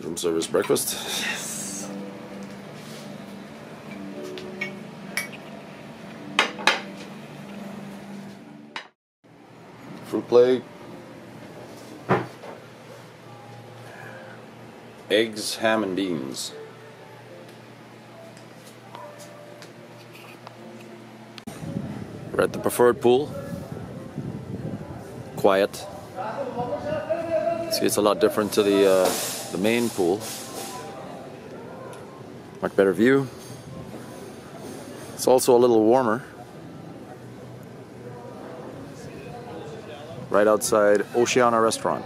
Room service breakfast. Yes. Fruit plate. Eggs, ham, and beans. We're at the preferred pool. Quiet. See, it's a lot different to the uh, the main pool. Much better view. It's also a little warmer. Right outside Oceana Restaurant.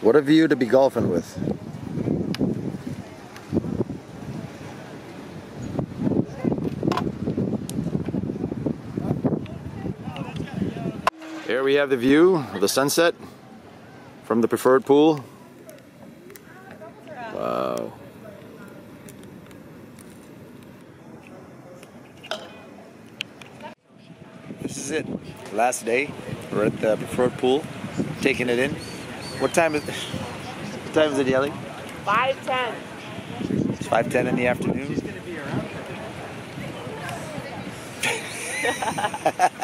What a view to be golfing with. Here we have the view of the sunset from the preferred pool. Wow. This is it. Last day. We're at the preferred pool, taking it in. What time is what time is it, Yelly? 510. It's 5:10 in the afternoon.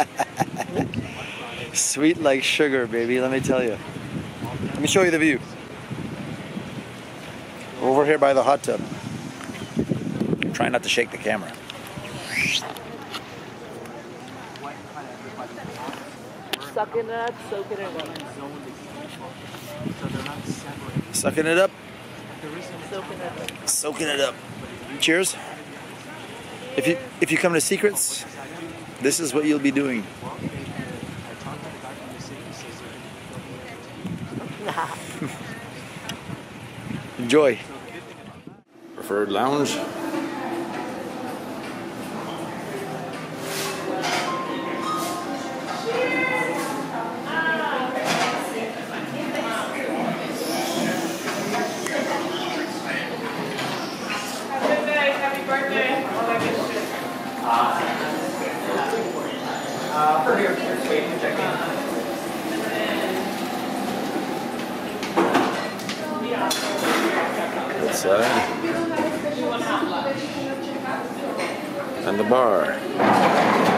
Sweet like sugar, baby, let me tell you. Let me show you the view. Over here by the hot tub. Try not to shake the camera. Sucking it up, soaking it up. Sucking it up, Soaking it up. soaking it up. Cheers. If you if you come to Secrets, this is what you'll be doing. Enjoy. Preferred lounge. Happy birthday. Oh my goodness. And the bar.